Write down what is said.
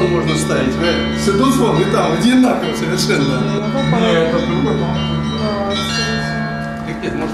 сразу можно ставить. Вы- Все тут звон, и там, одинаково совершенно. Нет, это другой, нет, может